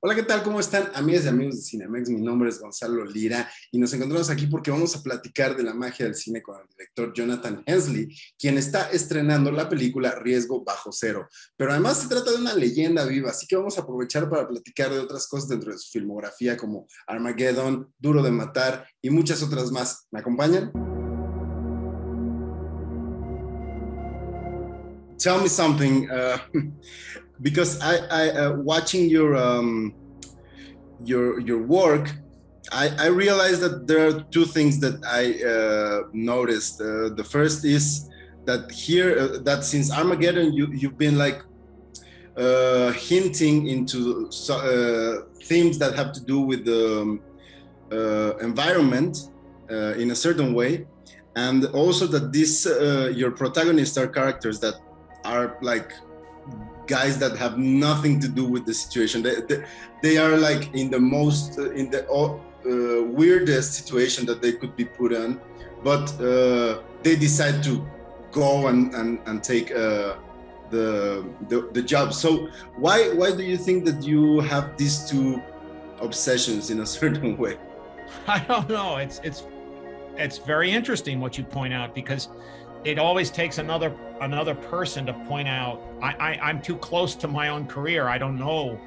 Hola, ¿qué tal? ¿Cómo están, amigas y amigos de Cinemex? Mi nombre es Gonzalo Lira y nos encontramos aquí porque vamos a platicar de la magia del cine con el director Jonathan Hensley, quien está estrenando la película Riesgo Bajo Cero. Pero además se trata de una leyenda viva, así que vamos a aprovechar para platicar de otras cosas dentro de su filmografía como Armageddon, Duro de Matar y muchas otras más. ¿Me acompañan? Tell me something. Uh, because I, I uh, watching your um, your your work, I, I realized that there are two things that I uh, noticed. Uh, the first is that here uh, that since Armageddon, you you've been like uh, hinting into uh, themes that have to do with the um, environment in a certain way, and also that this your protagonists are characters that are like guys that have nothing to do with the situation. They, they, they are like in the most, uh, in the uh, weirdest situation that they could be put in, but uh, they decide to go and, and, and take uh, the, the, the job. So why, why do you think that you have these two obsessions in a certain way? I don't know. It's, it's, it's very interesting what you point out because it always takes another another person to point out I, I am too close to my own career. I don't know.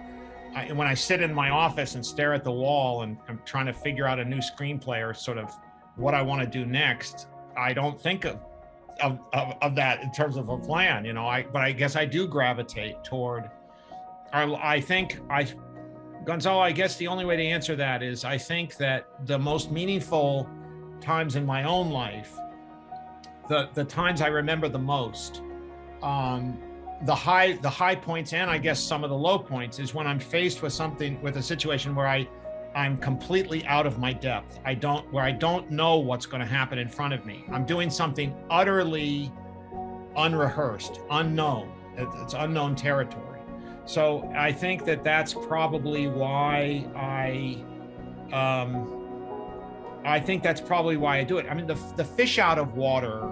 I, when I sit in my office and stare at the wall and I'm trying to figure out a new screenplay or sort of what I want to do next, I don't think of, of, of, of that in terms of a plan, you know. I but I guess I do gravitate toward. I, I think I, Gonzalo. I guess the only way to answer that is I think that the most meaningful times in my own life the the times I remember the most. Um, the high the high points and I guess some of the low points is when I'm faced with something with a situation where I I'm completely out of my depth. I don't where I don't know what's going to happen in front of me. I'm doing something utterly unrehearsed, unknown. It's unknown territory. So I think that that's probably why I um, I think that's probably why I do it. I mean, the, the fish out of water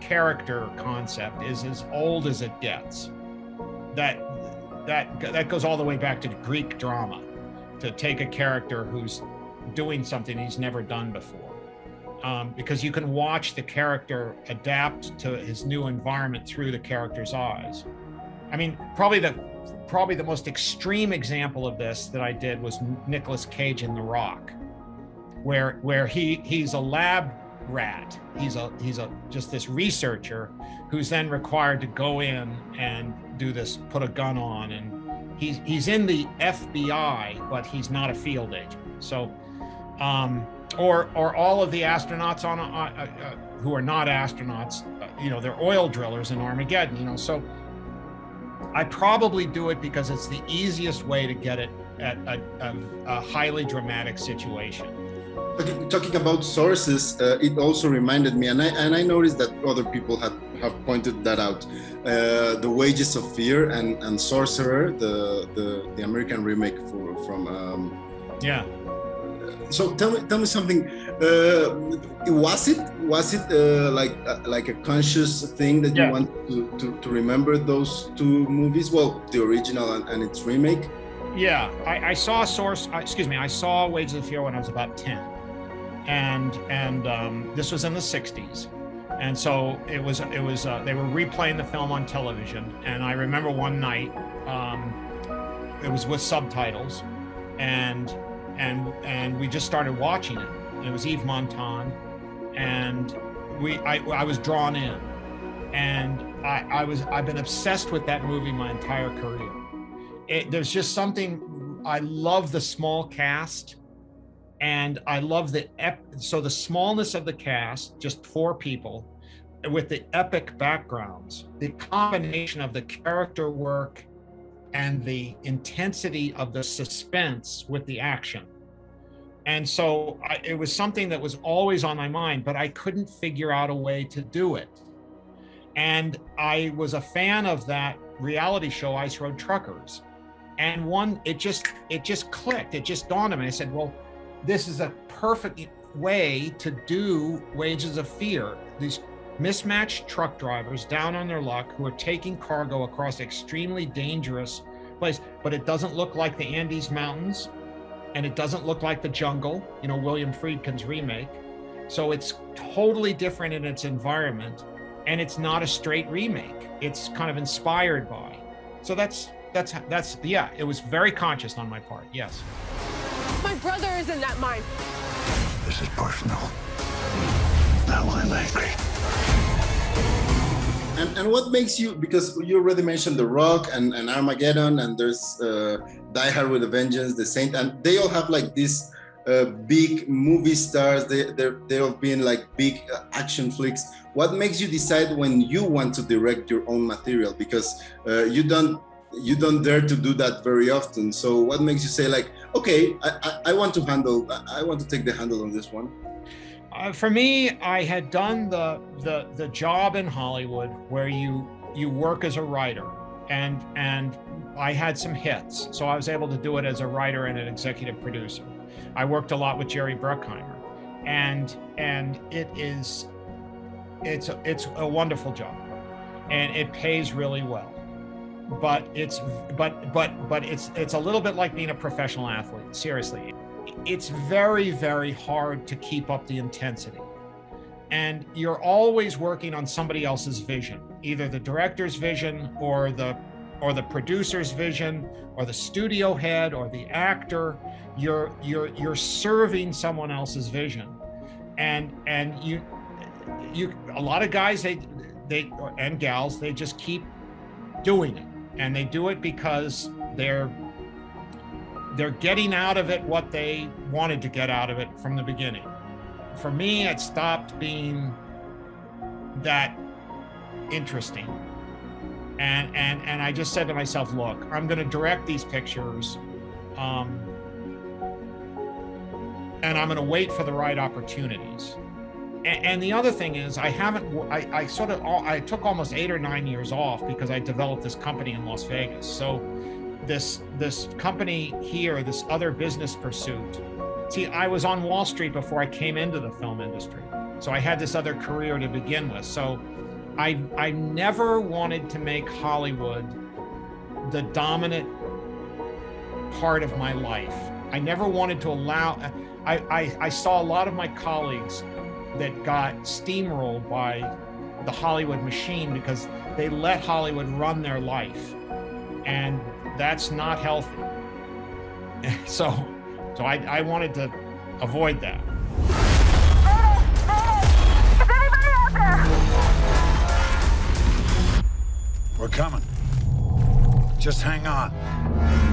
character concept is as old as it gets. That that that goes all the way back to Greek drama, to take a character who's doing something he's never done before, um, because you can watch the character adapt to his new environment through the character's eyes. I mean, probably the probably the most extreme example of this that I did was Nicolas Cage in The Rock where where he he's a lab rat. He's a he's a just this researcher who's then required to go in and do this, put a gun on, and he's he's in the FBI, but he's not a field agent. So, um, or or all of the astronauts on, a, uh, uh, who are not astronauts, uh, you know, they're oil drillers in Armageddon. You know, so I probably do it because it's the easiest way to get it at a, a, a highly dramatic situation talking about sources, uh, it also reminded me, and I and I noticed that other people have have pointed that out. Uh, the Wages of Fear and and Sorcerer, the the, the American remake for, from. Um, yeah. So tell me tell me something. Uh, was it was it uh, like uh, like a conscious thing that you yeah. want to, to, to remember those two movies? Well, the original and, and its remake. Yeah, I, I saw Source. Uh, excuse me, I saw Wages of Fear when I was about ten and and um, this was in the 60s and so it was it was uh, they were replaying the film on television. And i remember one night um, it was with subtitles. And and and we just started watching it. It was Yves Montand and we I, I was drawn in. And I, I was I've been obsessed with that movie my entire career. It, there's just something I love the small cast and I love the ep- so the smallness of the cast, just four people, with the epic backgrounds, the combination of the character work and the intensity of the suspense with the action. And so I, it was something that was always on my mind, but I couldn't figure out a way to do it. And I was a fan of that reality show, Ice Road Truckers. And one, it just, it just clicked. It just dawned on me. I said, well, this is a perfect way to do wages of fear. These mismatched truck drivers down on their luck who are taking cargo across extremely dangerous place, but it doesn't look like the Andes Mountains and it doesn't look like the jungle, you know, William Friedkin's remake. So it's totally different in its environment and it's not a straight remake. It's kind of inspired by. So that's that's that's yeah, it was very conscious on my part. Yes. My brother is in that mine. This is personal. Now I'm angry. And, and what makes you because you already mentioned The Rock and, and Armageddon and there's uh, Die Hard with a Vengeance, The Saint, and they all have like these uh, big movie stars. They they're, they've been like big uh, action flicks. What makes you decide when you want to direct your own material? Because uh, you don't you don't dare to do that very often. So what makes you say like, okay, I, I, I want to handle, I want to take the handle on this one? Uh, for me, I had done the, the the job in Hollywood where you you work as a writer, and and I had some hits, so I was able to do it as a writer and an executive producer. I worked a lot with Jerry Bruckheimer, and and it is it's a, it's a wonderful job, and it pays really well but it's but but but it's it's a little bit like being a professional athlete seriously. It's very very hard to keep up the intensity. And you're always working on somebody else's vision either the director's vision or the or the producer's vision or the studio head or the actor. You're you're you're serving someone else's vision. And and you you a lot of guys they they and gals they just keep doing it and they do it because they're they're getting out of it what they wanted to get out of it from the beginning. For me, it stopped being that interesting. And and and I just said to myself, look, I'm going to direct these pictures, um, and I'm going to wait for the right opportunities and the other thing is i haven't I, I sort of i took almost eight or nine years off because i developed this company in las vegas. So this this company here this other business pursuit see i was on wall street before i came into the film industry. So i had this other career to begin with. So i i never wanted to make hollywood the dominant part of my life. I never wanted to allow I, I, I saw a lot of my colleagues that got steamrolled by the Hollywood machine because they let Hollywood run their life. And that's not healthy. so so I, I wanted to avoid that. We're coming. Just hang on.